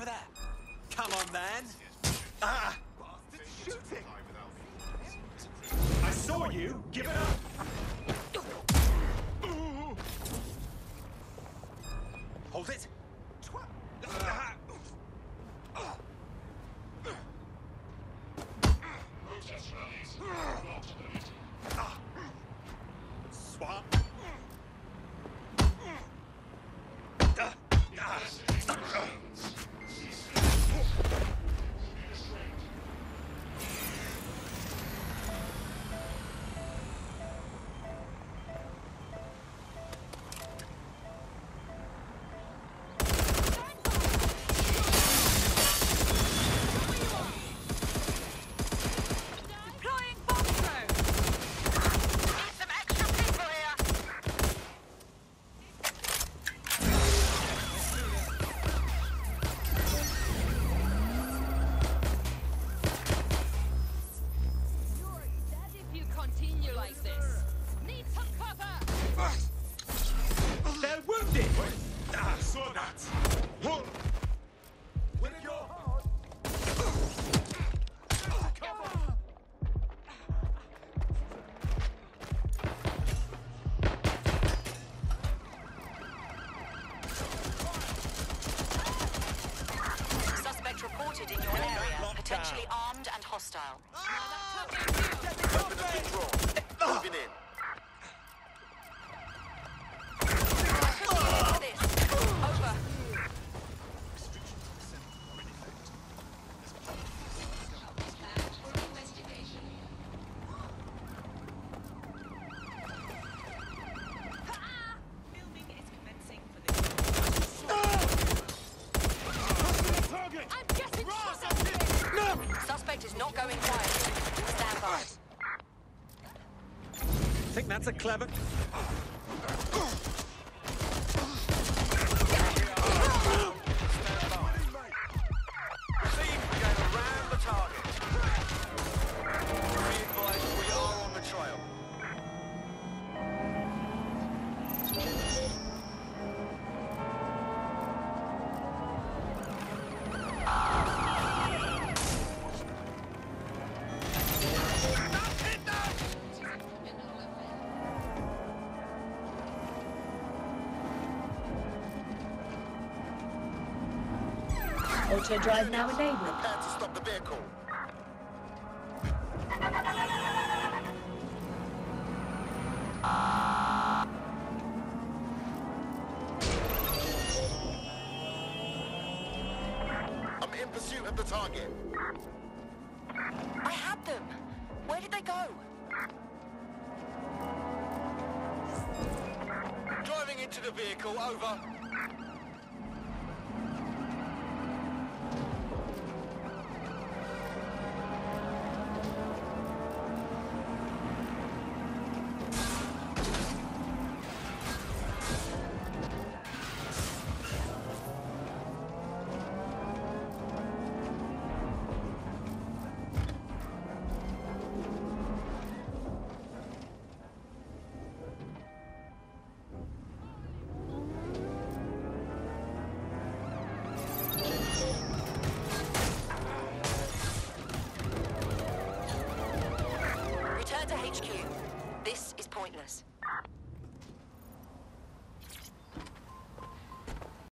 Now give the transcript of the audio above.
over there. Come on, man. Ah! Shooting! I saw you! Give it up! Hold it. Potentially armed and hostile. Weapon going. Stand by. Think that's a clever. Auto drive now enabled. Prepare to stop the vehicle. I'm in pursuit of the target. I had them. Where did they go? Driving into the vehicle, over. нас.